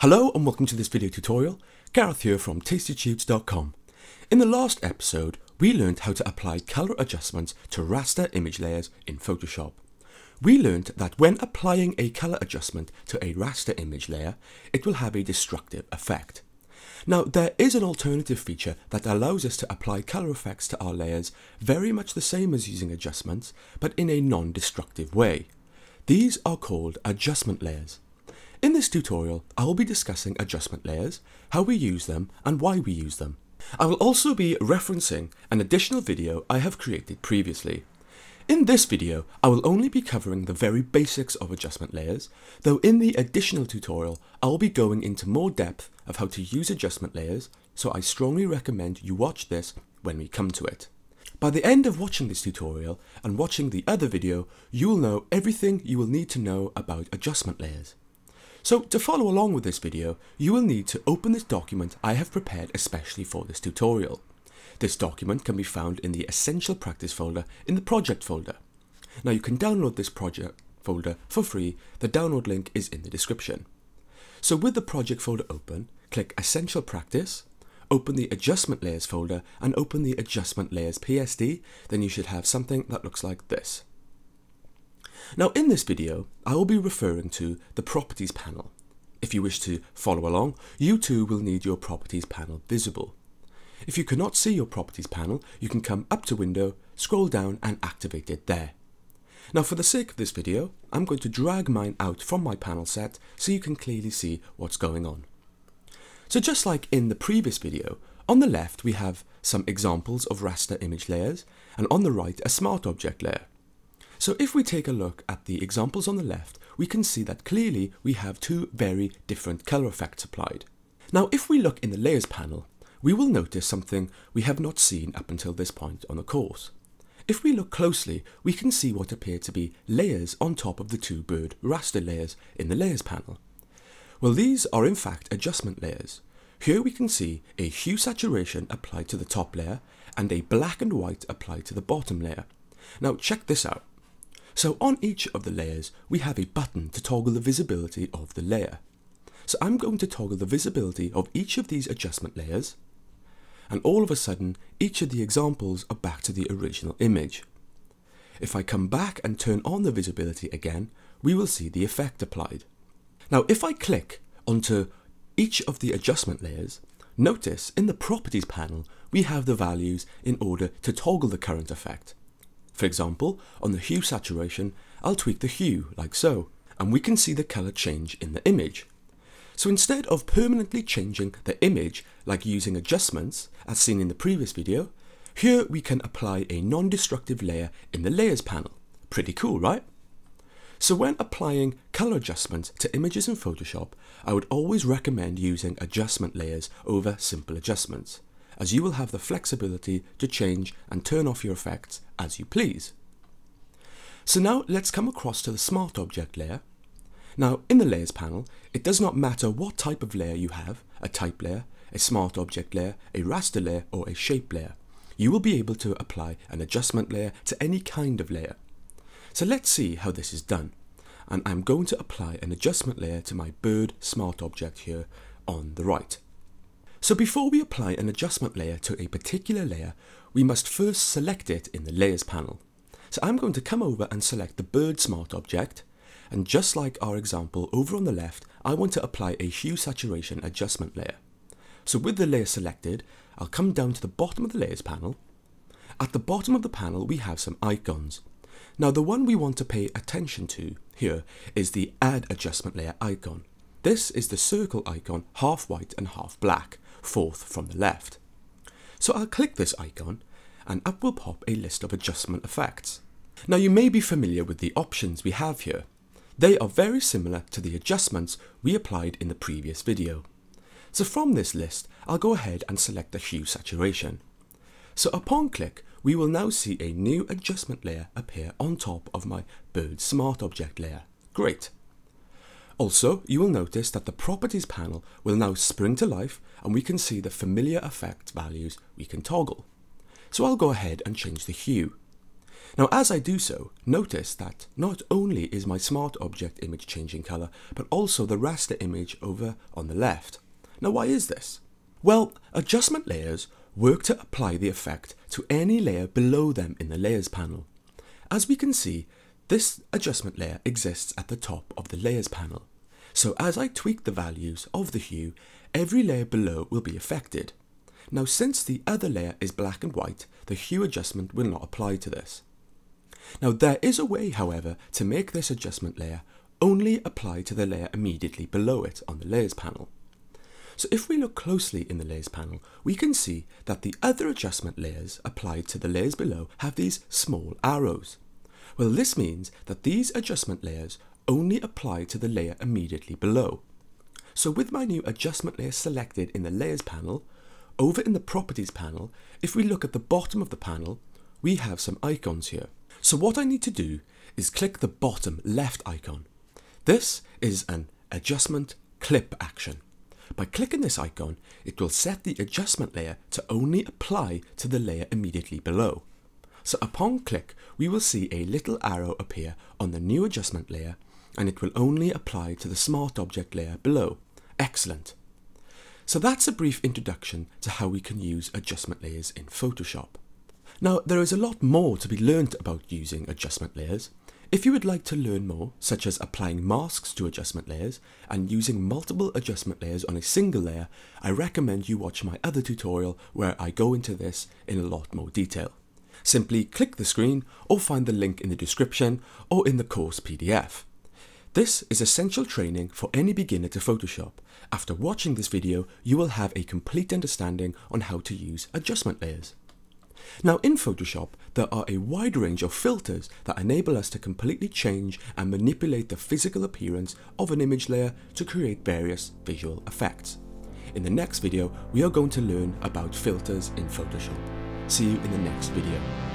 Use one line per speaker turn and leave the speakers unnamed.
Hello and welcome to this video tutorial. Gareth here from tastytuts.com. In the last episode, we learned how to apply color adjustments to raster image layers in Photoshop. We learned that when applying a color adjustment to a raster image layer, it will have a destructive effect. Now, there is an alternative feature that allows us to apply color effects to our layers very much the same as using adjustments, but in a non-destructive way. These are called adjustment layers. In this tutorial, I will be discussing adjustment layers, how we use them, and why we use them. I will also be referencing an additional video I have created previously. In this video, I will only be covering the very basics of adjustment layers, though in the additional tutorial, I will be going into more depth of how to use adjustment layers, so I strongly recommend you watch this when we come to it. By the end of watching this tutorial and watching the other video, you will know everything you will need to know about adjustment layers. So to follow along with this video, you will need to open this document I have prepared especially for this tutorial. This document can be found in the Essential Practice folder in the Project folder. Now you can download this project folder for free, the download link is in the description. So with the project folder open, click Essential Practice, open the Adjustment Layers folder and open the Adjustment Layers PSD, then you should have something that looks like this. Now in this video, I will be referring to the Properties panel. If you wish to follow along, you too will need your Properties panel visible. If you cannot see your Properties panel, you can come up to Window, scroll down and activate it there. Now for the sake of this video, I'm going to drag mine out from my panel set so you can clearly see what's going on. So just like in the previous video, on the left we have some examples of raster image layers and on the right a smart object layer. So if we take a look at the examples on the left, we can see that clearly we have two very different color effects applied. Now if we look in the layers panel, we will notice something we have not seen up until this point on the course. If we look closely, we can see what appear to be layers on top of the two bird raster layers in the layers panel. Well, these are in fact adjustment layers. Here we can see a hue saturation applied to the top layer and a black and white applied to the bottom layer. Now check this out. So on each of the layers, we have a button to toggle the visibility of the layer. So I'm going to toggle the visibility of each of these adjustment layers, and all of a sudden, each of the examples are back to the original image. If I come back and turn on the visibility again, we will see the effect applied. Now if I click onto each of the adjustment layers, notice in the properties panel we have the values in order to toggle the current effect. For example, on the hue saturation, I'll tweak the hue like so, and we can see the color change in the image. So instead of permanently changing the image like using adjustments, as seen in the previous video, here we can apply a non-destructive layer in the layers panel. Pretty cool, right? So when applying color adjustments to images in Photoshop, I would always recommend using adjustment layers over simple adjustments as you will have the flexibility to change and turn off your effects as you please. So now let's come across to the Smart Object layer. Now in the Layers panel, it does not matter what type of layer you have, a type layer, a Smart Object layer, a raster layer or a shape layer. You will be able to apply an adjustment layer to any kind of layer. So let's see how this is done. And I'm going to apply an adjustment layer to my bird smart object here on the right. So before we apply an adjustment layer to a particular layer, we must first select it in the Layers panel. So I'm going to come over and select the Bird Smart object, and just like our example over on the left, I want to apply a hue saturation adjustment layer. So with the layer selected, I'll come down to the bottom of the Layers panel. At the bottom of the panel, we have some icons. Now the one we want to pay attention to here is the Add Adjustment Layer icon. This is the circle icon, half white and half black fourth from the left. So I'll click this icon and up will pop a list of adjustment effects. Now you may be familiar with the options we have here. They are very similar to the adjustments we applied in the previous video. So from this list, I'll go ahead and select the hue saturation. So upon click, we will now see a new adjustment layer appear on top of my Bird Smart Object layer. Great. Also, you will notice that the Properties panel will now spring to life and we can see the familiar effect values we can toggle. So I'll go ahead and change the hue. Now as I do so, notice that not only is my smart object image changing colour, but also the raster image over on the left. Now why is this? Well, adjustment layers work to apply the effect to any layer below them in the layers panel. As we can see, this adjustment layer exists at the top of the layers panel. So as I tweak the values of the hue, every layer below will be affected. Now since the other layer is black and white, the hue adjustment will not apply to this. Now there is a way, however, to make this adjustment layer only apply to the layer immediately below it on the layers panel. So if we look closely in the layers panel, we can see that the other adjustment layers applied to the layers below have these small arrows. Well, this means that these adjustment layers only apply to the layer immediately below. So with my new adjustment layer selected in the layers panel, over in the properties panel, if we look at the bottom of the panel, we have some icons here. So what I need to do is click the bottom left icon. This is an adjustment clip action. By clicking this icon, it will set the adjustment layer to only apply to the layer immediately below. So upon click, we will see a little arrow appear on the new adjustment layer and it will only apply to the smart object layer below. Excellent. So that's a brief introduction to how we can use adjustment layers in Photoshop. Now there is a lot more to be learned about using adjustment layers. If you would like to learn more, such as applying masks to adjustment layers and using multiple adjustment layers on a single layer, I recommend you watch my other tutorial where I go into this in a lot more detail. Simply click the screen or find the link in the description or in the course PDF. This is essential training for any beginner to Photoshop. After watching this video, you will have a complete understanding on how to use adjustment layers. Now in Photoshop, there are a wide range of filters that enable us to completely change and manipulate the physical appearance of an image layer to create various visual effects. In the next video, we are going to learn about filters in Photoshop. See you in the next video.